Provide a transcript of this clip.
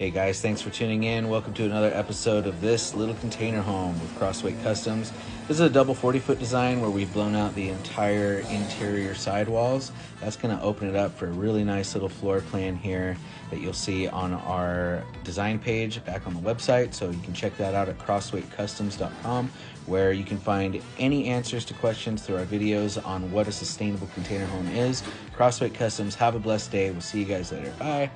Hey guys, thanks for tuning in. Welcome to another episode of this little container home with Crosthwaite Customs. This is a double 40 foot design where we've blown out the entire interior sidewalls. That's going to open it up for a really nice little floor plan here that you'll see on our design page back on the website. So you can check that out at crosthwaitecustoms.com where you can find any answers to questions through our videos on what a sustainable container home is. Crosthwaite Customs, have a blessed day. We'll see you guys later. Bye.